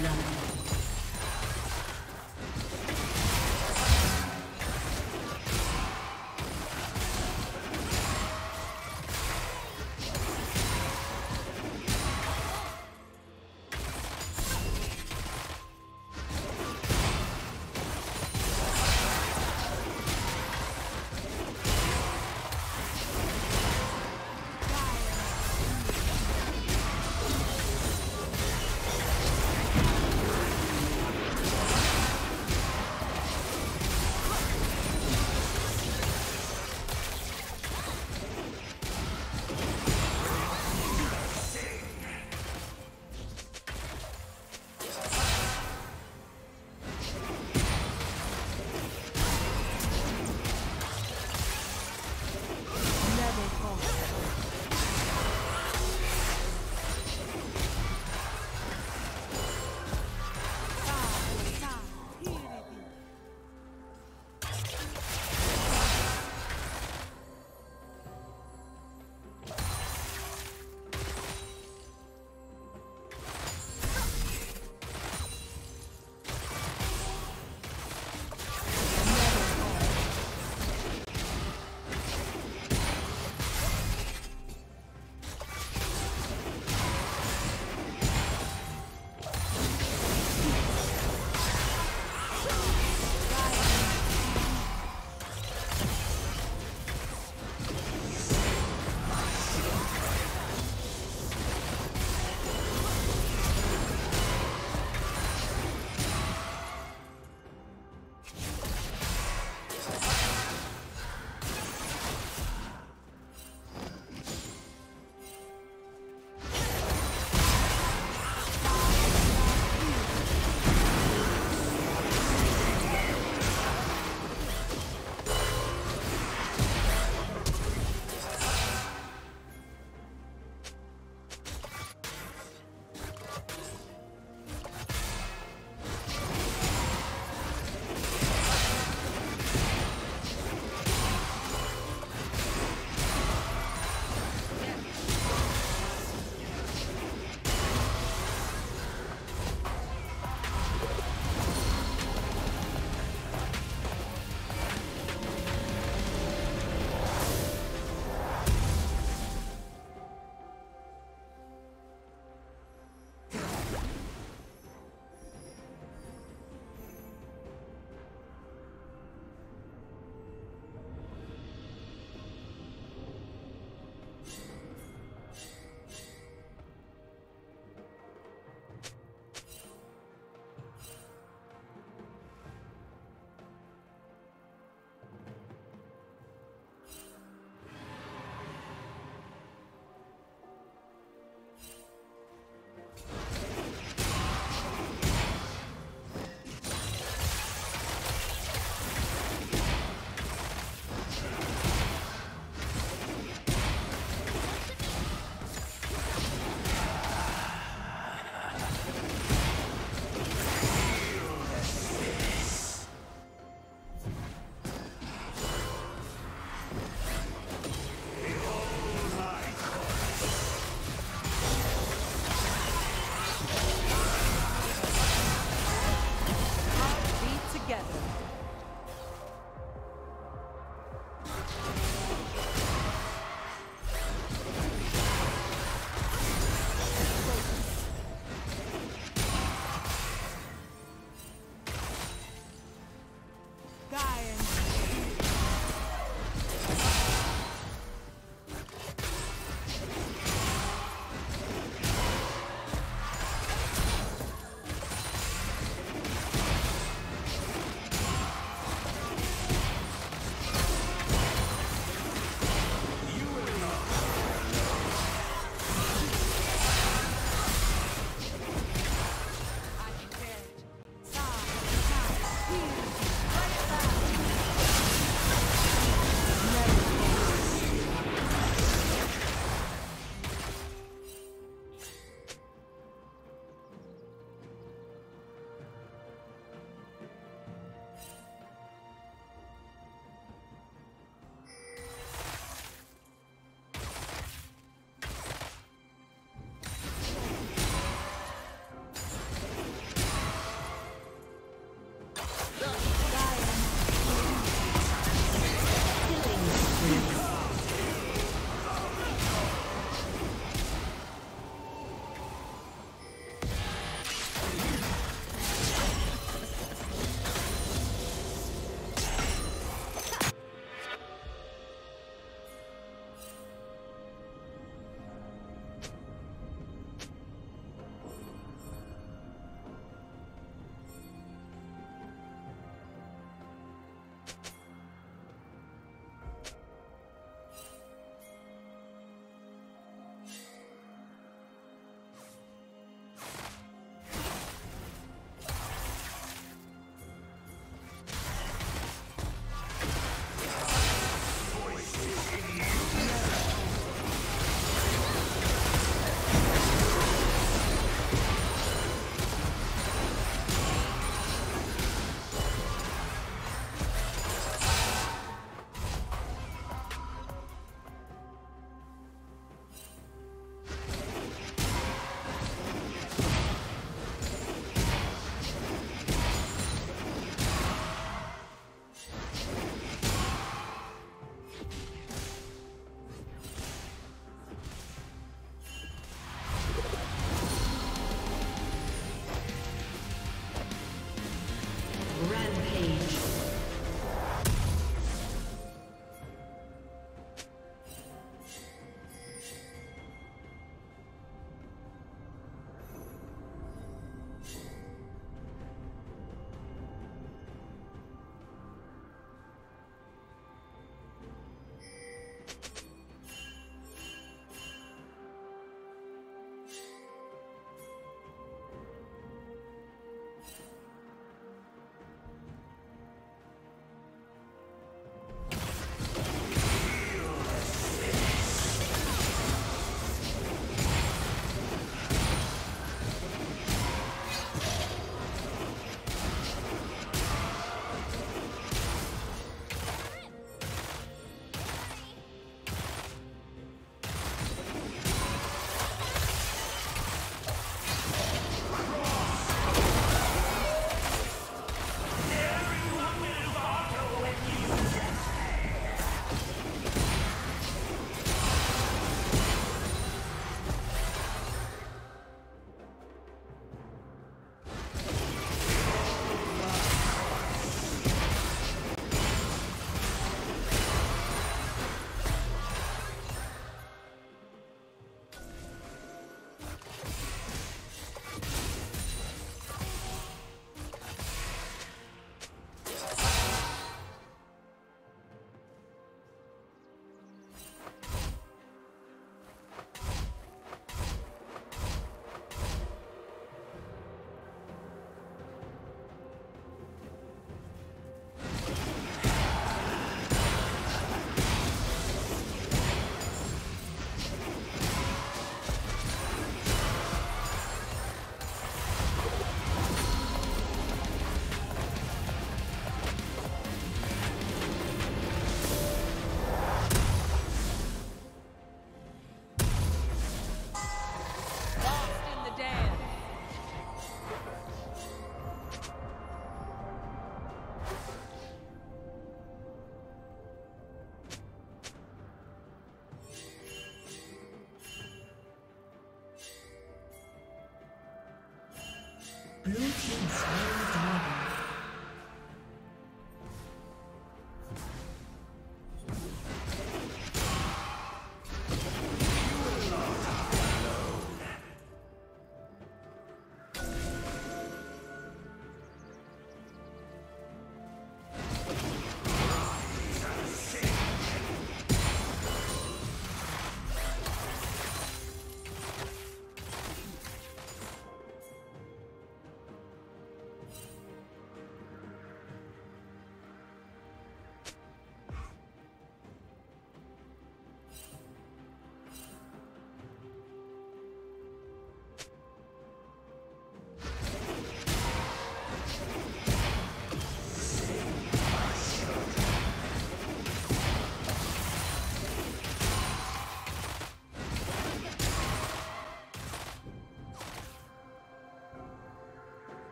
blood.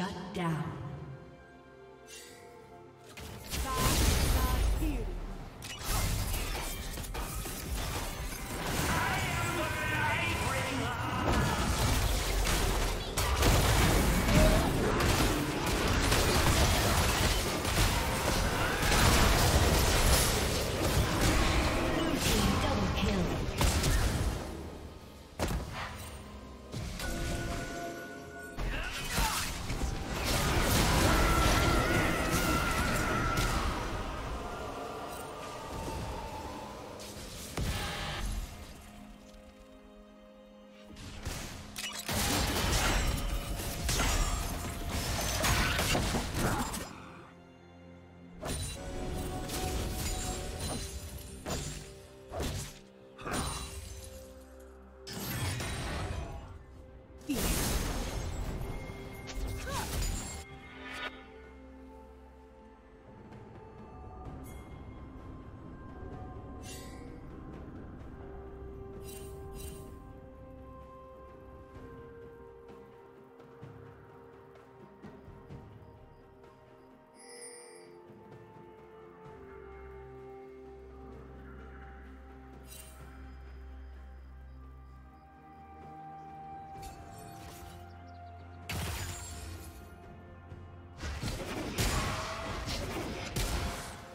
Shut down.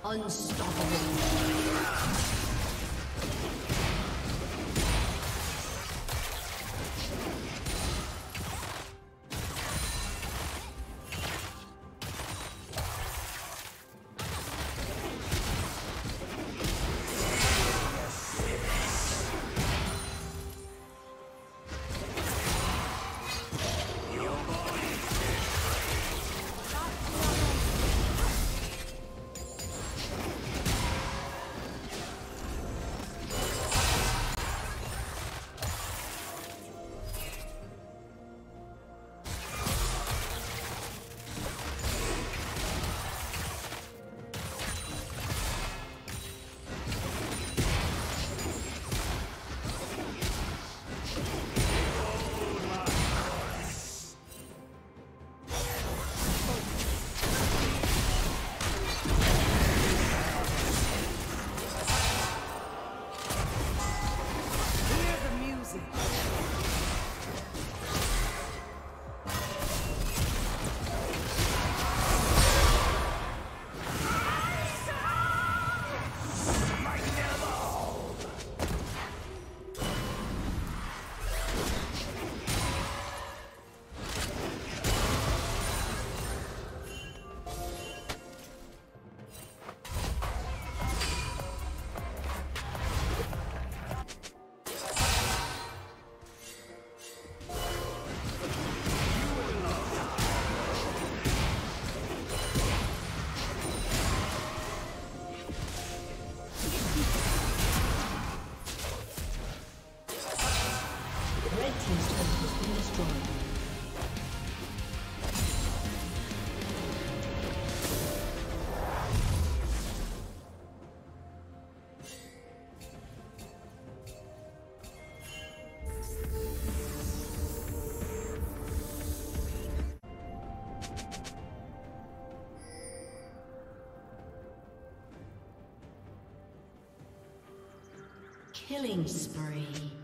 Unstoppable. Killing spree.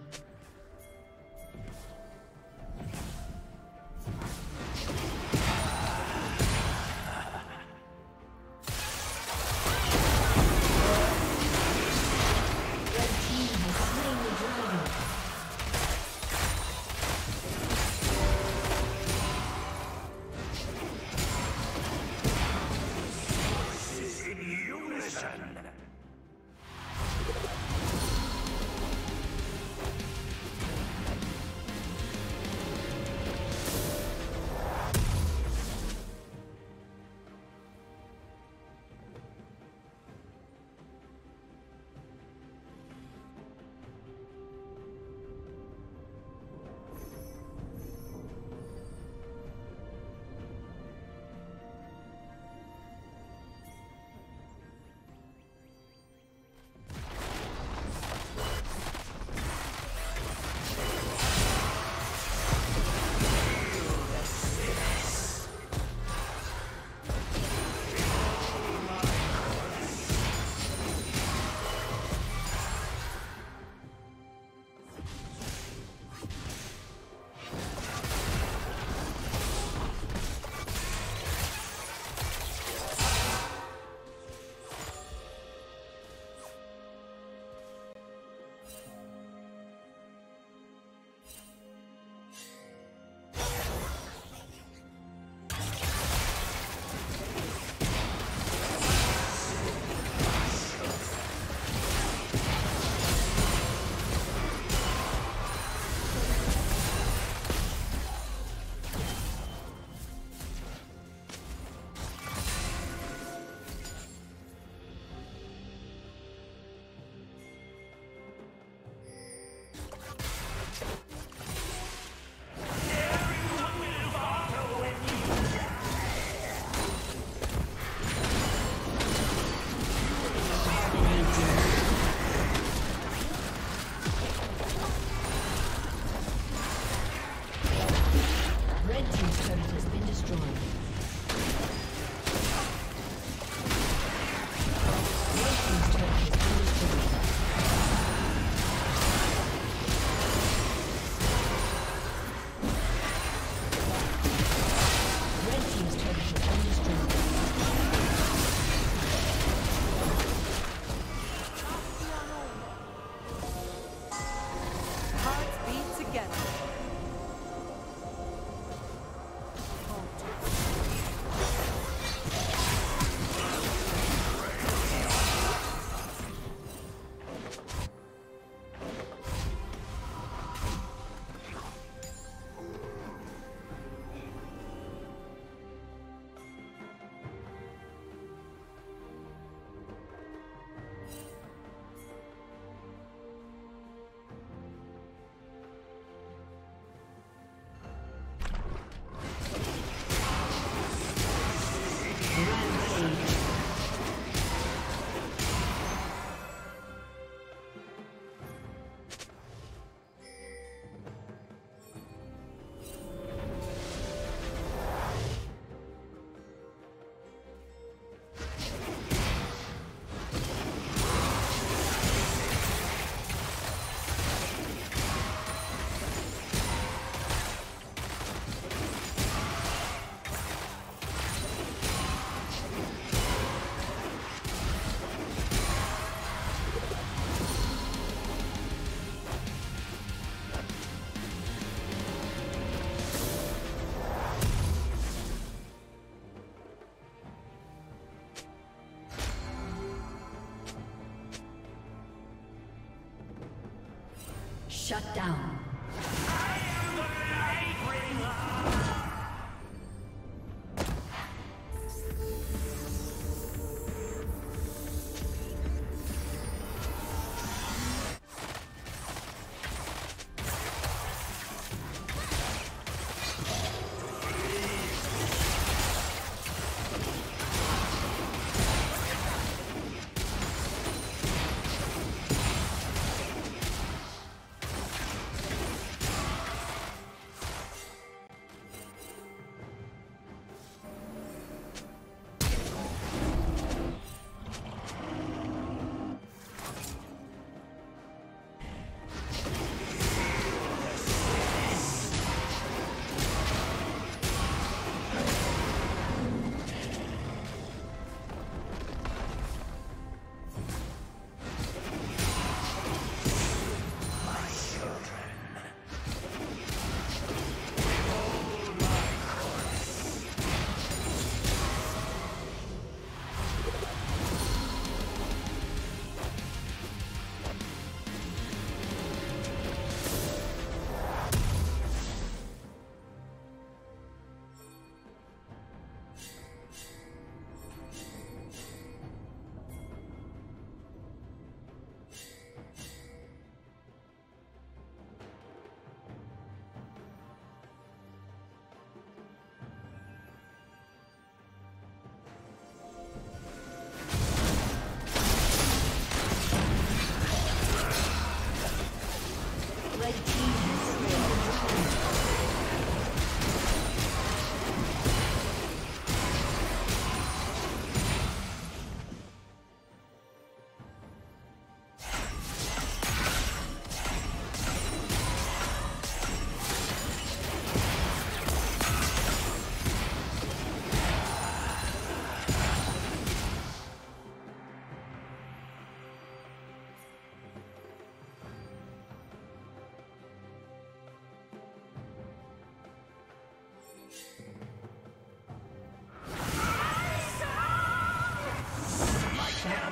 Shut down.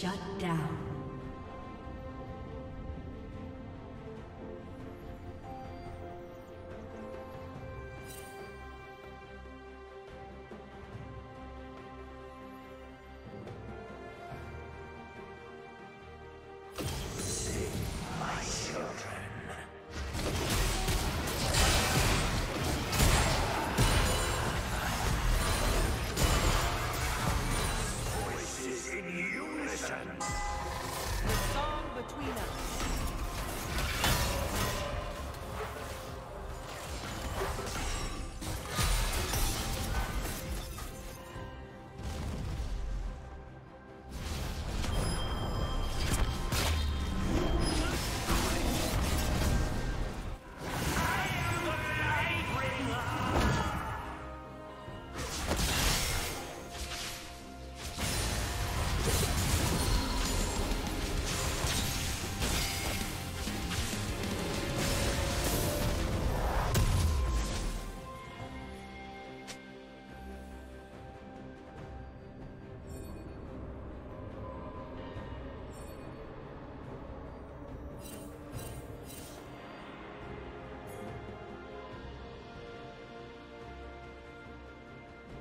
Shut down.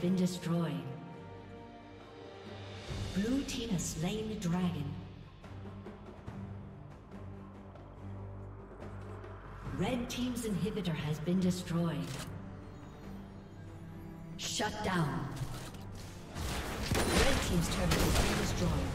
Been destroyed. Blue team has slain the dragon. Red team's inhibitor has been destroyed. Shut down. Red team's turret has been destroyed.